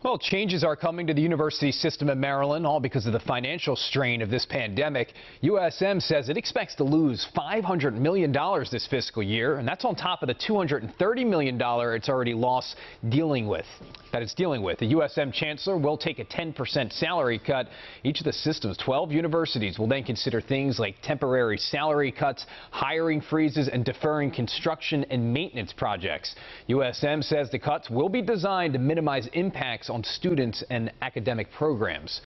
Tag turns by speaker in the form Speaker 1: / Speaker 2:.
Speaker 1: Well, changes are coming to the university system in Maryland, all because of the financial strain of this pandemic. USM says it expects to lose $500 million this fiscal year, and that's on top of the $230 million it's already lost dealing with. That it's dealing with. The USM chancellor will take a 10% salary cut. Each of the system's 12 universities will then consider things like temporary salary cuts, hiring freezes, and deferring construction and maintenance projects. USM says the cuts will be designed to minimize impacts on students and academic programs.